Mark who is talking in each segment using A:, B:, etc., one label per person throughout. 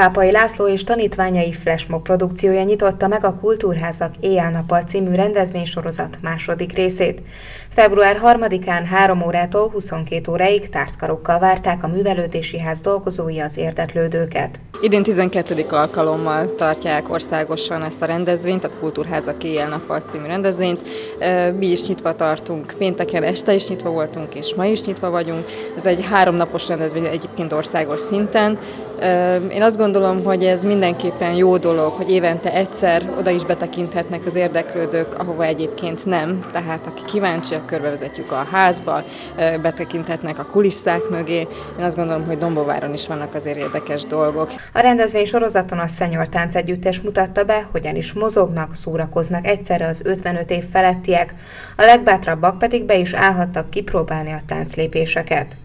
A: Pápai László és tanítványai flashmob produkciója nyitotta meg a Kultúrházak éjjel-nappal című rendezvénysorozat második részét. Február 3-án 3 órától 22 óráig tártkarokkal várták a művelődési ház dolgozói az érdeklődőket.
B: Idén 12. alkalommal tartják országosan ezt a rendezvényt, a Kultúrházak éjjel-nappal című rendezvényt. Mi is nyitva tartunk, pénteken este is nyitva voltunk, és ma is nyitva vagyunk. Ez egy háromnapos rendezvény egyébként országos szinten. Én azt gondolom, hogy ez mindenképpen jó dolog, hogy évente egyszer oda is betekinthetnek az érdeklődők, ahova egyébként nem. Tehát aki kíváncsiak, körbevezetjük a házba, betekinthetnek a kulisszák mögé. Én azt gondolom, hogy Dombováron is vannak azért érdekes dolgok.
A: A rendezvény sorozaton a Szenyor Tánc Együttes mutatta be, hogyan is mozognak, szórakoznak egyszerre az 55 év felettiek, a legbátrabbak pedig be is állhattak kipróbálni a tánclépéseket.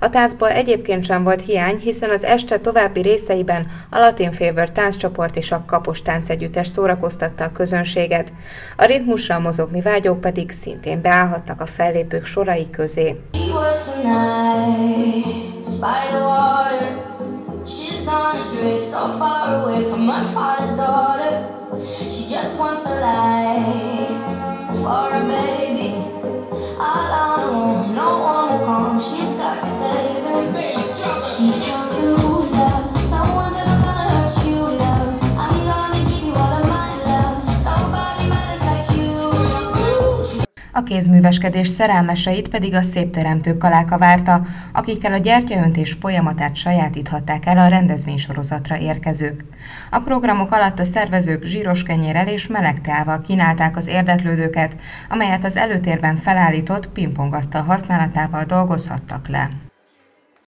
A: A táncból egyébként sem volt hiány, hiszen az este további részeiben a Latin Fever tánccsoport és a Kapos táncegyüttes szórakoztatta a közönséget. A ritmusra mozogni vágyók pedig szintén beállhattak a fellépők sorai közé. gone astray, so far away from her father's daughter. She just wants a life. A kézműveskedés szerelmeseit pedig a szép teremtő kaláka várta, akikkel a gyertyaöntés folyamatát sajátíthatták el a rendezvénysorozatra érkezők. A programok alatt a szervezők zsíros kenyérrel és meleg teával kínálták az érdeklődőket, amelyet az előtérben felállított pingpongasztal használatával dolgozhattak le.